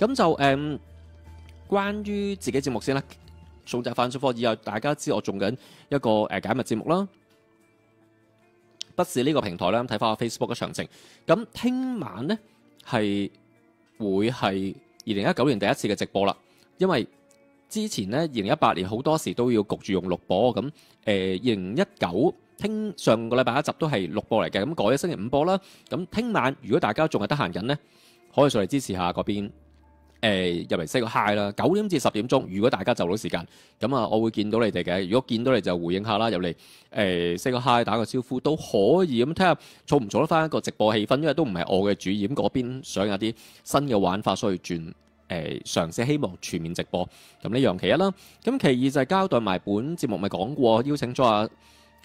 咁就誒、嗯，關於自己節目先啦。送集飯送貨以後，大家知我做緊一個誒解密節目啦。不是呢個平台啦，睇翻我 Facebook 嘅詳情。咁聽晚呢，係會係二零一九年第一次嘅直播啦，因為之前呢，二零一八年好多時都要焗住用錄播咁。誒，二零一九聽上個禮拜一集都係錄播嚟嘅，咁改咗星期五播啦。咁聽晚如果大家仲係得閒緊呢，可以上嚟支持下嗰邊。誒入嚟 say 個 hi 啦，九點至十點鐘，如果大家就到時間，咁啊，我會見到你哋嘅。如果見到你就回應下啦，入嚟誒 say 個 hi，打個招呼都可以。咁睇下做唔做得翻一個直播氣氛，因為都唔係我嘅主演嗰邊想有啲新嘅玩法，所以轉誒、呃、嘗試希望全面直播。咁呢樣其一啦。咁其二就係交代埋本節目咪講過邀請咗啊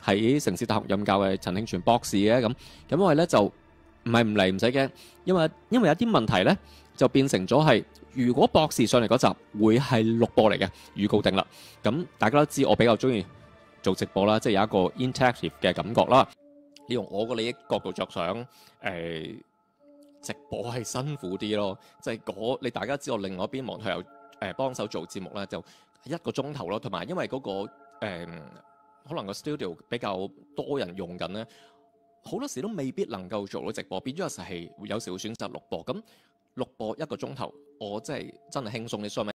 喺城市大學任教嘅陳慶全博士嘅咁。咁我哋咧就唔係唔嚟唔使驚，因為因為有啲問題咧就變成咗係。如果博士上嚟嗰集會係錄播嚟嘅，預告定啦。咁大家都知我比較中意做直播啦，即係有一個 interactive 嘅感覺啦。你用我個利益角度着想，誒、直播係辛苦啲咯。即係嗰你大家知道另外一邊網台有誒幫手做節目咧，就一個鐘頭咯。同埋因為嗰、個、呃、可能個 studio 比較多人用緊咧，好多時都未必能夠做到直播，變咗有時係有時會選擇錄播咁。录播一个钟头，我真系真系轻松，你信咪？